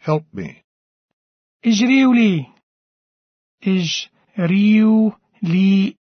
Help me. اجريوا لي اجريوا لي